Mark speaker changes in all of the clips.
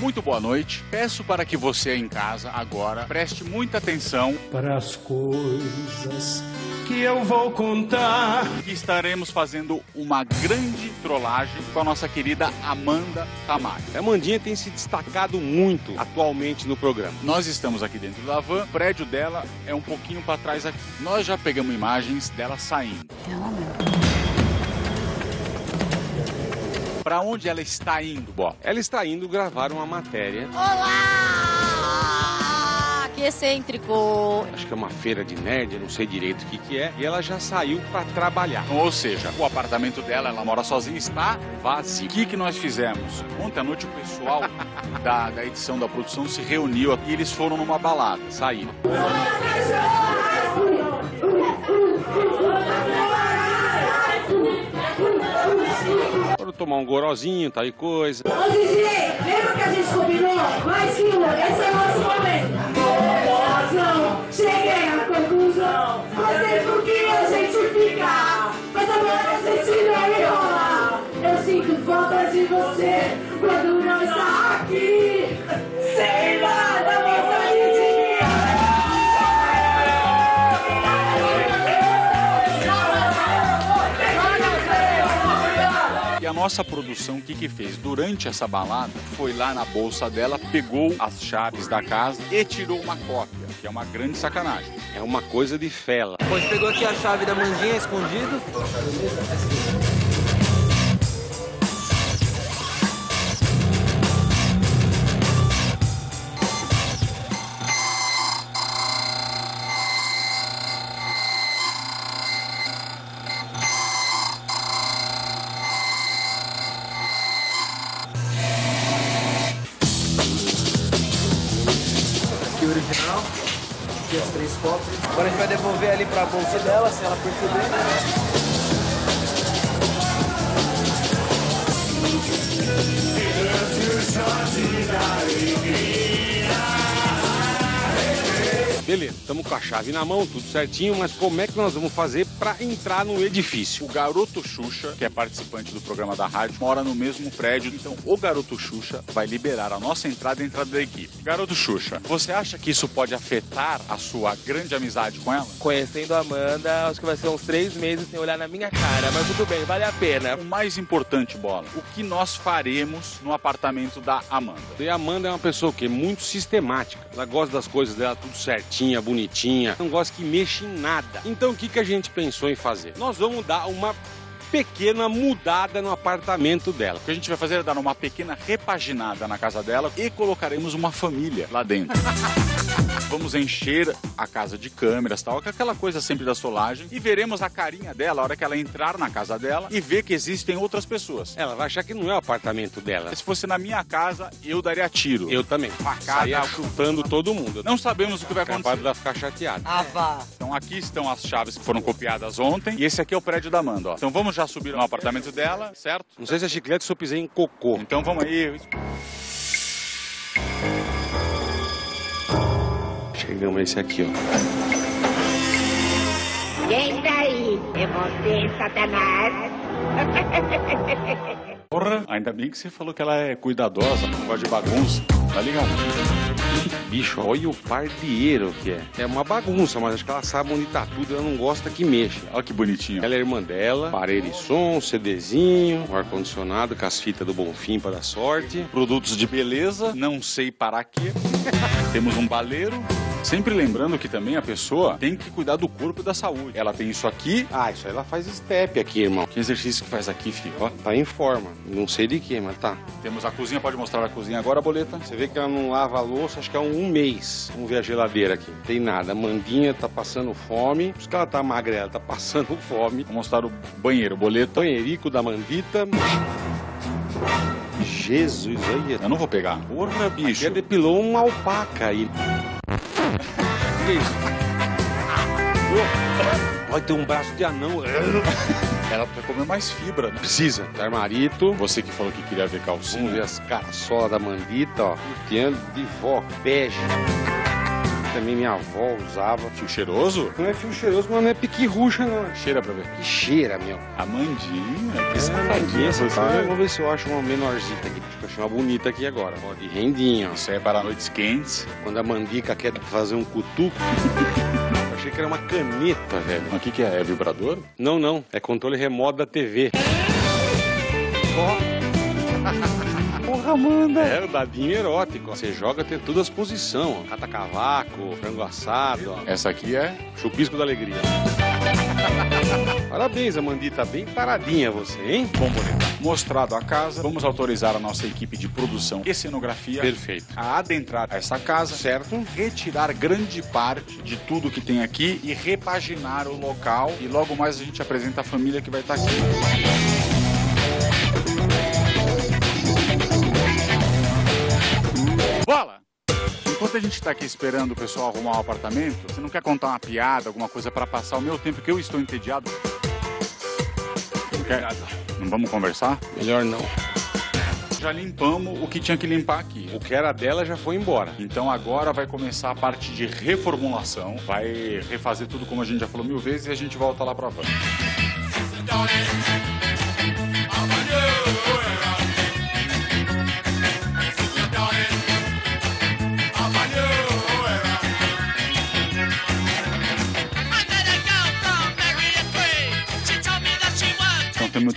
Speaker 1: Muito boa noite. Peço para que você em casa agora preste muita atenção
Speaker 2: para as coisas que eu vou contar.
Speaker 1: que estaremos fazendo uma grande trollagem com a nossa querida Amanda Tamari.
Speaker 3: A Amandinha tem se destacado muito atualmente no programa.
Speaker 1: Nós estamos aqui dentro da van, o prédio dela é um pouquinho para trás aqui. Nós já pegamos imagens dela saindo. Para onde ela está indo, Bob?
Speaker 3: Ela está indo gravar uma matéria,
Speaker 4: Olá! Que excêntrico!
Speaker 3: acho que é uma feira de nerd, eu não sei direito o que, que é, e ela já saiu para trabalhar.
Speaker 1: Ou seja, o apartamento dela, ela mora sozinha, está vazio. O que, que nós fizemos? Ontem à noite o pessoal da, da edição da produção se reuniu aqui e eles foram numa balada.
Speaker 3: Saíram. Foram tomar um gorozinho, tal e coisa.
Speaker 5: Ô Gigi, lembra que a gente combinou? Sim, amor, esse é o nosso momento. Razão, cheguei à conclusão. Fazer com que a gente fica, mas agora a gente não enrola. Eu sinto falta de você quando não está aqui. Sem nada,
Speaker 1: a nossa produção, o que que fez? Durante essa balada, foi lá na bolsa dela, pegou as chaves da casa e tirou uma cópia, que é uma grande sacanagem.
Speaker 3: É uma coisa de fela.
Speaker 6: Pois pegou aqui a chave da mandinha escondido. Aqui as três cópias. Agora a gente vai devolver ali pra bolsa dela, se ela perceber.
Speaker 3: Beleza, estamos com a chave na mão, tudo certinho, mas como é que nós vamos fazer para entrar no edifício?
Speaker 1: O garoto Xuxa, que é participante do programa da rádio, mora no mesmo prédio, então o garoto Xuxa vai liberar a nossa entrada e a entrada da equipe. Garoto Xuxa, você acha que isso pode afetar a sua grande amizade com ela?
Speaker 6: Conhecendo a Amanda, acho que vai ser uns três meses sem olhar na minha cara, mas tudo bem, vale a pena.
Speaker 1: O mais importante, Bola, o que nós faremos no apartamento da Amanda?
Speaker 3: E a Amanda é uma pessoa que muito sistemática. Ela gosta das coisas dela tudo certinha, bonitinha. Não gosta que mexa em nada. Então o que, que a gente pensou em fazer? Nós vamos dar uma pequena mudada no apartamento dela.
Speaker 1: O que a gente vai fazer é dar uma pequena repaginada na casa dela e colocaremos uma família lá dentro. Vamos encher a casa de câmeras tal, com aquela coisa sempre da solagem, e veremos a carinha dela a hora que ela entrar na casa dela e ver que existem outras pessoas.
Speaker 3: Ela vai achar que não é o apartamento dela.
Speaker 1: Se fosse na minha casa, eu daria tiro.
Speaker 3: Eu também.
Speaker 1: Facada.
Speaker 3: Chutando todo mundo.
Speaker 1: Não sabemos o que vai
Speaker 3: Capaz
Speaker 1: acontecer.
Speaker 3: dela ficar chateada.
Speaker 6: Ah, vá.
Speaker 1: Então aqui estão as chaves que foram copiadas ontem, e esse aqui é o prédio da Amanda, ó. Então vamos já subir no apartamento dela, certo?
Speaker 3: Não sei se é chiclete ou se eu pisei em cocô.
Speaker 1: Então vamos aí.
Speaker 3: Chegamos a esse aqui, ó.
Speaker 7: Quem tá aí? É você, Satanás?
Speaker 1: Porra, ainda bem que você falou que ela é cuidadosa, não gosta de bagunça. Tá ligado?
Speaker 3: Bicho, olha o pardieiro que é. É uma bagunça, mas acho que ela sabe onde tá tudo. Ela não gosta que mexa.
Speaker 1: Olha que bonitinho.
Speaker 3: Ela é irmã dela, parede de som, CDzinho, um ar-condicionado com as fitas do Bonfim para dar sorte.
Speaker 1: Produtos de beleza, não sei para quê. Temos um baleiro. Sempre lembrando que também a pessoa tem que cuidar do corpo e da saúde. Ela tem isso aqui.
Speaker 3: Ah, isso aí ela faz step aqui, irmão.
Speaker 1: Que exercício que faz aqui, filho? Ó,
Speaker 3: Tá em forma. Não sei de que, mas tá.
Speaker 1: temos a cozinha, pode mostrar a cozinha agora, boleta?
Speaker 3: Você vê que ela não lava a louça, acho que há um mês. Vamos ver a geladeira aqui. Tem nada. A Mandinha tá passando fome. Por isso que ela tá magrela, ela tá passando fome.
Speaker 1: Vou mostrar o banheiro, boleta.
Speaker 3: Banheirico da Mandita. Jesus, olha.
Speaker 1: Eu não vou pegar. Porra, bicho.
Speaker 3: Já depilou uma alpaca aí. Que isso? Vai ter um braço de anão.
Speaker 1: Ela vai comer mais fibra, né?
Speaker 3: Precisa. Armarito.
Speaker 1: Você que falou que queria ver calcinha.
Speaker 3: Vamos ver as caraçolas da Mandita, ó. Piano de vó, bege. Também minha avó usava.
Speaker 1: Fio cheiroso?
Speaker 3: Não é fio cheiroso, mas não é pique-ruxa, não.
Speaker 1: Cheira pra ver.
Speaker 3: Que cheira, meu.
Speaker 1: A mandinha, que
Speaker 3: Essa
Speaker 1: safadinha
Speaker 3: Vamos ver se eu acho uma menorzinha aqui. Uma bonita aqui agora. Ó, de rendinha, ó.
Speaker 1: Isso é para noites quentes.
Speaker 3: Quando a mandica quer fazer um cutuco. Eu achei que era uma caneta, velho.
Speaker 1: O que, que é? É vibrador?
Speaker 3: Não, não. É controle remoto da TV.
Speaker 1: Porra, Amanda!
Speaker 3: É, o dadinho erótico. ó. Você joga, tem todas as posições. ó. Cata cavaco, frango assado, ó.
Speaker 1: Essa aqui é
Speaker 3: chupisco da alegria. Parabéns, Amandita. Bem paradinha você, hein?
Speaker 1: Bom, bonita. Mostrado a casa, vamos autorizar a nossa equipe de produção e cenografia
Speaker 3: Perfeito.
Speaker 1: a adentrar essa casa,
Speaker 3: Certo?
Speaker 1: retirar grande parte de tudo que tem aqui e repaginar o local. E logo mais a gente apresenta a família que vai estar aqui. A gente está aqui esperando o pessoal arrumar o apartamento, você não quer contar uma piada, alguma coisa para passar o meu tempo, que eu estou entediado? Não, quer? não vamos conversar?
Speaker 3: Melhor não.
Speaker 1: Já limpamos o que tinha que limpar aqui.
Speaker 3: O que era dela já foi embora.
Speaker 1: Então agora vai começar a parte de reformulação, vai refazer tudo como a gente já falou mil vezes e a gente volta lá pra van.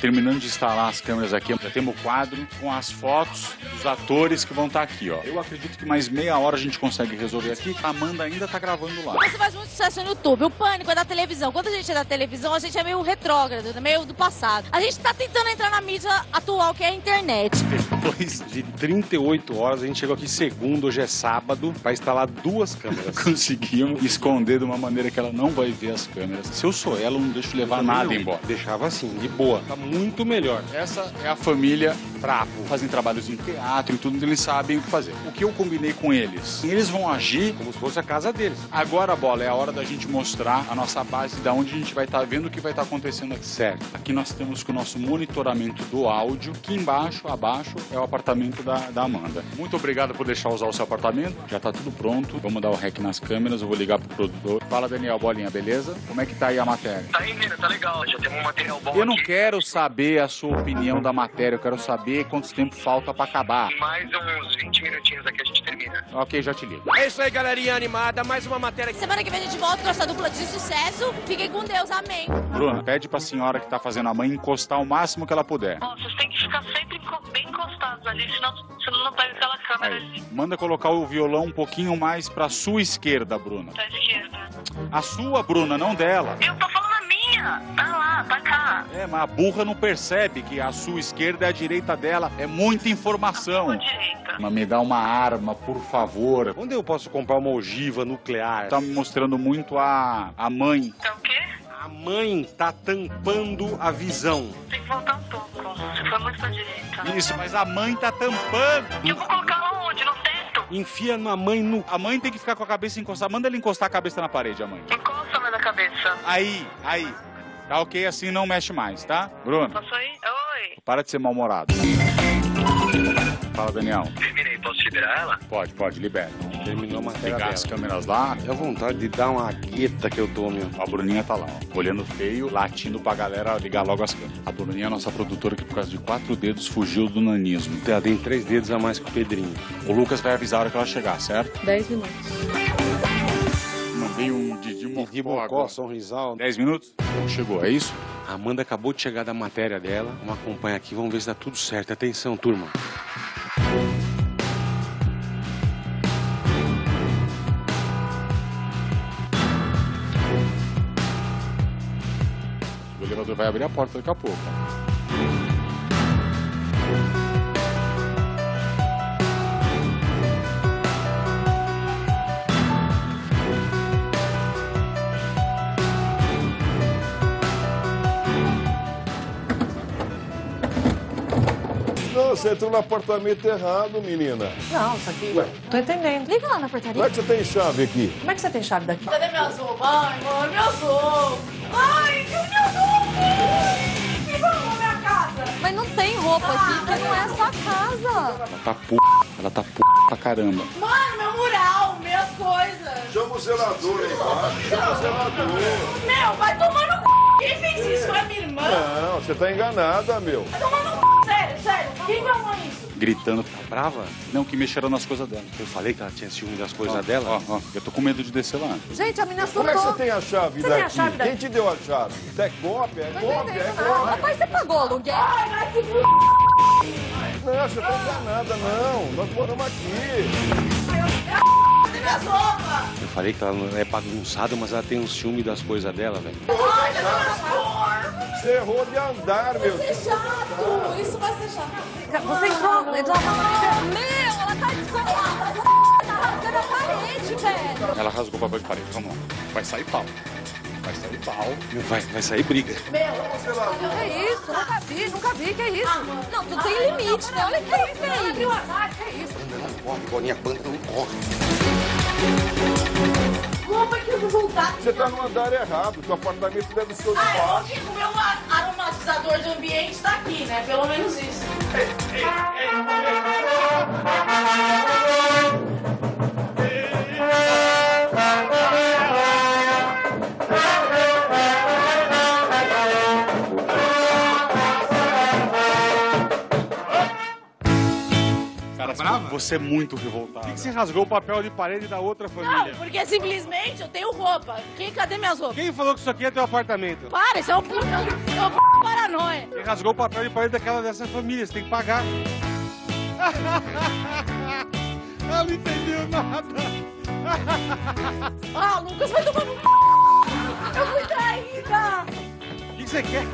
Speaker 1: Terminando de instalar as câmeras aqui. Já temos o quadro com as fotos dos atores que vão estar aqui, ó. Eu acredito que mais meia hora a gente consegue resolver aqui. A Amanda ainda tá gravando lá.
Speaker 4: Você faz muito sucesso no YouTube. O pânico é da televisão. Quando a gente é da televisão, a gente é meio retrógrado, meio do passado. A gente tá tentando entrar na mídia atual, que é a internet.
Speaker 1: Depois
Speaker 3: De 38 horas, a gente chegou aqui segundo, hoje é sábado, para instalar duas câmeras.
Speaker 1: conseguimos esconder de uma maneira que ela não vai ver as câmeras. Se eu sou ela, eu não deixo levar nada embora.
Speaker 3: Deixava assim, de boa. Tá muito melhor.
Speaker 1: Essa é a família Bravo. Fazem trabalhos em teatro e tudo, eles sabem o que fazer. O que eu combinei com eles? Eles vão agir.
Speaker 3: Como se fosse a casa deles.
Speaker 1: Agora, bola, é a hora da gente mostrar a nossa base, da onde a gente vai estar vendo o que vai estar acontecendo aqui.
Speaker 3: Certo.
Speaker 1: Aqui nós temos que o nosso monitoramento do áudio. Aqui embaixo, abaixo, é o apartamento da, da Amanda. Muito obrigado por deixar usar o seu apartamento. Já tá tudo pronto. Vamos dar o rec nas câmeras. Eu vou ligar pro produtor. Fala, Daniel Bolinha, beleza? Como é que tá aí a matéria?
Speaker 8: Tá rendendo, tá legal. Já temos um material bom
Speaker 1: Eu não
Speaker 8: aqui.
Speaker 1: quero saber a sua opinião da matéria. Eu quero saber quanto tempo falta pra acabar.
Speaker 8: Mais uns 20 minutinhos aqui a gente.
Speaker 1: Ok, já te ligo.
Speaker 6: É isso aí, galerinha animada. Mais uma matéria aqui.
Speaker 4: Semana que vem a gente volta com essa dupla de sucesso. Fiquem com Deus, amém.
Speaker 1: Bruna, pede pra senhora que tá fazendo a mãe encostar o máximo que ela puder.
Speaker 9: Ó, vocês têm que ficar sempre bem encostados ali, senão, senão não pega aquela câmera
Speaker 1: Aí.
Speaker 9: ali
Speaker 1: Manda colocar o violão um pouquinho mais pra sua esquerda, Bruna.
Speaker 9: da esquerda.
Speaker 1: A sua, Bruna, não dela.
Speaker 9: Eu tô falando a minha! Tá lá, tá cá.
Speaker 1: É, mas a burra não percebe que a sua esquerda é a direita dela. É muita informação.
Speaker 9: a direita.
Speaker 1: Mas me dá uma arma, por favor.
Speaker 3: Onde eu posso comprar uma ogiva nuclear?
Speaker 1: Tá me mostrando muito a, a mãe.
Speaker 9: Tá o quê?
Speaker 3: A mãe tá tampando a visão.
Speaker 9: Tem que voltar um pouco. Você foi muito pra direita.
Speaker 1: Isso, mas a mãe tá tampando.
Speaker 9: E eu vou colocar lá onde? No teto?
Speaker 3: Enfia na mãe no.
Speaker 1: A mãe tem que ficar com a cabeça encostada. Manda ela encostar a cabeça na parede, a mãe.
Speaker 9: Encosta na cabeça.
Speaker 1: Aí, aí. Tá ok, assim não mexe mais, tá? Bruno,
Speaker 9: Posso ir? Oi.
Speaker 1: para de ser mal-humorado. Fala, Daniel.
Speaker 8: Terminei, posso liberar ela?
Speaker 1: Pode, pode, libera.
Speaker 3: Terminou a matéria
Speaker 1: Ligar as câmeras lá.
Speaker 3: É a vontade de dar uma gueta que eu tô, meu.
Speaker 1: A Bruninha tá lá, ó, olhando feio, latindo pra galera ligar logo as câmeras. A Bruninha é a nossa produtora que, por causa de quatro dedos, fugiu do nanismo.
Speaker 3: Ela tem três dedos a mais que o Pedrinho.
Speaker 1: O Lucas vai avisar a hora que ela chegar, certo?
Speaker 4: 10 minutos.
Speaker 1: Didi
Speaker 3: De
Speaker 1: Mocó agora.
Speaker 3: sorrisal.
Speaker 1: Dez minutos? Chegou, é isso?
Speaker 3: A Amanda acabou de chegar da matéria dela. Vamos acompanhar aqui, vamos ver se dá tudo certo. Atenção, turma.
Speaker 1: O elevador vai abrir a porta daqui a pouco.
Speaker 10: Você entrou no apartamento errado, menina.
Speaker 11: Não, isso aqui. Tô entendendo.
Speaker 4: Liga lá na
Speaker 10: Como
Speaker 4: portaria.
Speaker 10: é que você tem chave aqui?
Speaker 11: Como é que você tem chave daqui?
Speaker 4: Cadê meus ovos? Ai, amor, meus ovos. Ai, que meus ovos.
Speaker 5: Que na minha casa.
Speaker 4: Mas não tem roupa aqui, porque não é a sua casa.
Speaker 1: Ela tá p... Ela tá p... pra caramba.
Speaker 5: Mano, meu mural, minhas coisas.
Speaker 10: Chama o zelador aí embaixo. Chama o zelador.
Speaker 5: Meu, vai tomar no c... Quem fez isso? Foi a minha irmã?
Speaker 10: Não, você tá enganada, meu.
Speaker 5: Vai tomar no c... Sério. Quem vai arrumar isso?
Speaker 1: Gritando.
Speaker 3: Tá brava?
Speaker 1: Não, que mexeram nas coisas dela.
Speaker 3: Eu falei que ela tinha ciúme das coisas
Speaker 1: Ó,
Speaker 3: dela.
Speaker 1: Ó, ó, eu tô com medo de descer lá.
Speaker 11: Gente, a menina
Speaker 10: Como é que
Speaker 11: surtou.
Speaker 10: você tem a chave
Speaker 11: Você
Speaker 10: daqui?
Speaker 11: tem a chave daqui?
Speaker 10: Quem te deu a chave? É golpe, é golpe, é golpe.
Speaker 11: rapaz, você pagou o aluguel.
Speaker 5: Ai, vai se f...
Speaker 10: Não, você tá enganada, não. Nós moramos aqui.
Speaker 5: Cadê minhas roupas?
Speaker 3: Eu falei que ela não é bagunçada, mas ela tem um ciúme das coisas dela, velho.
Speaker 10: Você errou de andar, meu
Speaker 5: Vai ser chato. Isso vai ser chato.
Speaker 11: Você entrou, entrou na
Speaker 4: Meu, ela tá descolada. Tá rasgando a parede, velho.
Speaker 1: Ela rasgou o papel de parede. Vamos lá. Vai sair pau. Vai sair pau.
Speaker 3: Vai, vai sair briga.
Speaker 11: Que isso? Nunca vi, nunca vi, que isso? Não, tu tem limite, né? Olha que isso aí. Abriu a que isso?
Speaker 12: Corre, Boninha, banda não corre.
Speaker 5: Como é que eu voltar?
Speaker 10: Você tá no andar errado. Seu apartamento deve ser o de
Speaker 5: Ah, aqui, o meu aromatizador de ambiente tá aqui, né? Pelo menos isso.
Speaker 1: Cara, você é muito revoltado.
Speaker 3: Por que, que você rasgou o papel de parede da outra
Speaker 4: Não,
Speaker 3: família?
Speaker 4: porque simplesmente eu tenho roupa. Quem, cadê minhas roupas?
Speaker 3: Quem falou que isso aqui é teu apartamento?
Speaker 4: Para, isso é um puta, é um puta paranoia.
Speaker 3: Quem rasgou o papel de parede daquela dessa família, você tem que pagar. Ela não entendeu nada.
Speaker 4: Ah, Lucas vai tomar no c... Eu fui traída.
Speaker 3: Que, você quer?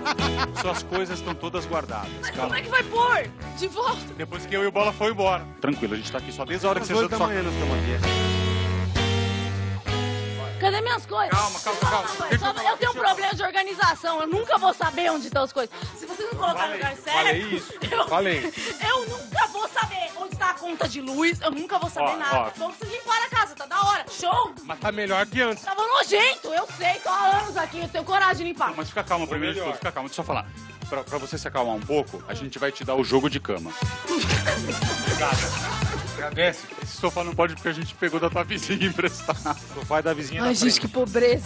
Speaker 1: Suas coisas estão todas guardadas.
Speaker 4: Mas
Speaker 1: Calma.
Speaker 4: como é que vai pôr? De volta?
Speaker 1: Depois que eu e o Bola foi embora. Tranquilo, a gente tá aqui só desde a hora que
Speaker 3: Às
Speaker 1: você
Speaker 3: oito
Speaker 1: saiu
Speaker 3: da
Speaker 1: sua
Speaker 3: manhã nós estamos aqui.
Speaker 4: Cadê minhas coisas?
Speaker 1: Calma, calma, calma.
Speaker 4: Só-
Speaker 1: eu
Speaker 4: só-
Speaker 1: falar,
Speaker 4: eu tenho um problema de organização. Eu nunca vou saber onde estão as coisas. Se você não colocar no lugar certo...
Speaker 3: falei isso,
Speaker 4: Eu,
Speaker 3: falei.
Speaker 4: Eu nunca vou saber onde está a conta de luz. Eu nunca vou saber
Speaker 3: Ó,
Speaker 4: nada.
Speaker 3: ó.
Speaker 4: Vamos limpar a Show!
Speaker 3: Mas tá melhor que antes.
Speaker 4: Tava nojento, eu sei. Tô há anos aqui, eu tenho coragem de limpar.
Speaker 1: Não, mas fica calma primeiro de tudo, fica calma, deixa eu falar. Pra, pra você se acalmar um pouco, a gente vai te dar o jogo de cama.
Speaker 3: Agradece.
Speaker 1: Esse sofá não pode porque a gente pegou da tua vizinha emprestado.
Speaker 3: O sofá da vizinha
Speaker 4: Ai,
Speaker 3: da
Speaker 4: gente,
Speaker 3: frente.
Speaker 4: que pobreza.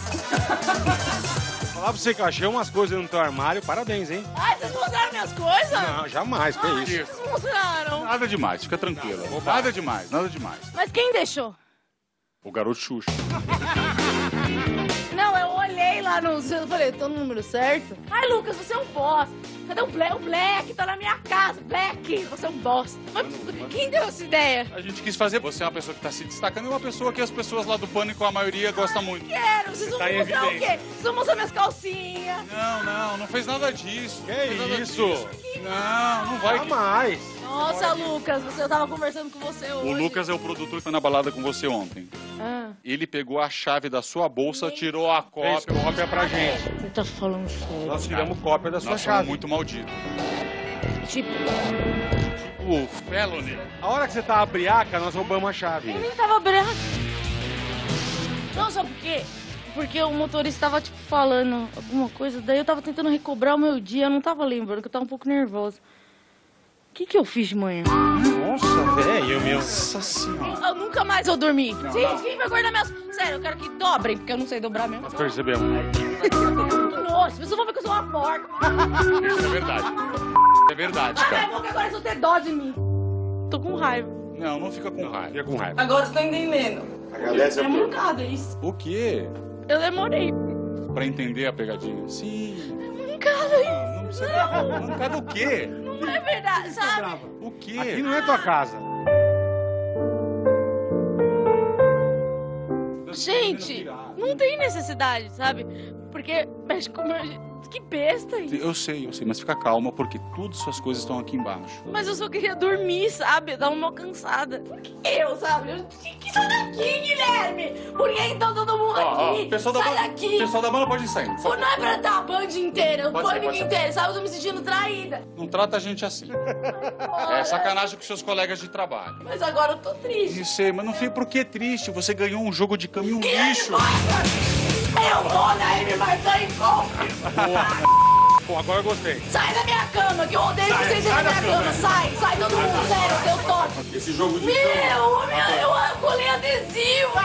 Speaker 3: Falar pra você que eu achei umas coisas no teu armário, parabéns, hein?
Speaker 4: Ai, vocês mostraram minhas coisas?
Speaker 3: Não, jamais, que
Speaker 4: Ai,
Speaker 3: isso.
Speaker 4: Vocês mostraram.
Speaker 1: Nada demais, fica tranquila. Nada demais, nada demais.
Speaker 4: Mas quem deixou?
Speaker 1: O garoto Xuxa.
Speaker 4: Não, eu olhei lá no. Eu falei, tô no número certo. Ai, Lucas, você é um boss. Cadê o Black? O Black tá na minha casa. Black, você é um boss. Mas quem deu essa ideia?
Speaker 1: A gente quis fazer. Você é uma pessoa que tá se destacando e uma pessoa que as pessoas lá do Pânico, a maioria, gosta muito.
Speaker 4: Quero. Vocês vão
Speaker 1: tá
Speaker 4: mostrar o quê? Vocês vão mostrar minhas calcinhas.
Speaker 1: Não, não, não fez nada disso.
Speaker 3: Que
Speaker 1: nada
Speaker 3: isso?
Speaker 1: disso. Não, não vai. que-
Speaker 3: Jamais.
Speaker 4: Nossa, Lucas, você, eu tava conversando com você hoje.
Speaker 1: O Lucas é o produtor que foi na balada com você ontem.
Speaker 4: Ah,
Speaker 1: Ele pegou a chave da sua bolsa, tirou a
Speaker 3: Fez
Speaker 1: cópia.
Speaker 3: cópia pra gente.
Speaker 4: ele tá falando sério.
Speaker 3: Nós tiramos cópia da sua
Speaker 1: Nós
Speaker 3: chave.
Speaker 1: muito malditos.
Speaker 4: Tipo,
Speaker 1: O Felony.
Speaker 3: A hora que você tá abriaca, nós roubamos a chave.
Speaker 4: eu nem tava branco. Não, sabe por quê? Porque o motorista tava, tipo, falando alguma coisa, daí eu tava tentando recobrar o meu dia, eu não tava lembrando, que eu tava um pouco nervosa. O que que eu fiz de manhã?
Speaker 3: Nossa, velho, meu.
Speaker 1: Nossa senhora.
Speaker 4: Eu nunca mais vou dormir. Gente, quem vai guardar minhas... Sério, eu quero que dobrem, porque eu não sei dobrar mesmo.
Speaker 3: Nós percebemos.
Speaker 4: Nojo, as pessoas vão ver que eu sou uma porca.
Speaker 1: Isso é verdade. É verdade,
Speaker 4: Ai,
Speaker 1: cara.
Speaker 4: bom que agora eles vão ter dó de mim. Tô com raiva.
Speaker 1: Não, não fica com raiva.
Speaker 3: Fica com raiva.
Speaker 4: Agora você tá entendendo.
Speaker 10: Agradece
Speaker 4: É
Speaker 10: a
Speaker 4: mancada isso.
Speaker 1: O quê?
Speaker 4: Eu demorei.
Speaker 1: Pra entender a pegadinha? Sim.
Speaker 4: Mancada isso.
Speaker 1: Não precisa. Mancada o quê?
Speaker 4: Não é verdade, sabe?
Speaker 1: O quê?
Speaker 3: Aqui não é tua casa.
Speaker 4: Gente, não tem necessidade, sabe? Porque mexe com o meu... Que besta isso.
Speaker 1: Eu sei, eu sei, mas fica calma, porque todas suas coisas estão aqui embaixo.
Speaker 4: Mas eu só queria dormir, sabe? Dar uma cansada. Por que eu, sabe? Eu tinha que sair daqui, Guilherme! Por que então todo mundo aqui?
Speaker 1: pessoal da
Speaker 4: Sai
Speaker 1: banda,
Speaker 4: daqui!
Speaker 1: o pessoal da banda pode ir saindo.
Speaker 4: Pô, não é pra dar a banda inteira, o pânico inteiro, sabe? Eu tô me sentindo traída.
Speaker 1: Não trata a gente assim. É sacanagem com seus colegas de trabalho.
Speaker 4: Mas agora eu tô triste.
Speaker 1: Sei, mas não fica por que triste. Você ganhou um jogo de
Speaker 4: Guilherme,
Speaker 1: lixo.
Speaker 4: Eu vou na M, mas!
Speaker 3: Pô, agora eu gostei.
Speaker 4: Sai da minha cama, que eu odeio
Speaker 3: Sai,
Speaker 4: vocês
Speaker 3: sai
Speaker 4: na
Speaker 3: da
Speaker 4: minha
Speaker 3: cama.
Speaker 4: cama. Sai, sai todo mundo, sério, eu toque.
Speaker 3: Esse jogo de
Speaker 4: Meu, meu, eu colei adesiva.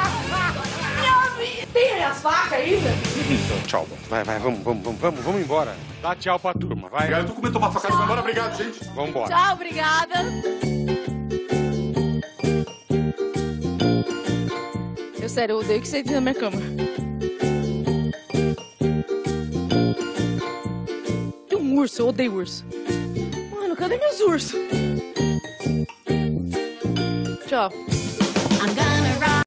Speaker 4: Minha Tem as facas ainda?
Speaker 3: Então, tchau. Vai, vai, vamos, vamos, vamos, vamos, vamos embora. Dá tchau pra turma, vai.
Speaker 1: Obrigado, eu tô comendo tomar facada, vai embora, obrigado, gente.
Speaker 3: Vamos embora.
Speaker 4: Tchau, obrigada. Eu, sério, eu odeio que você entre na minha cama. Urso, eu odeio urso. Mano, cadê meus ursos? Tchau.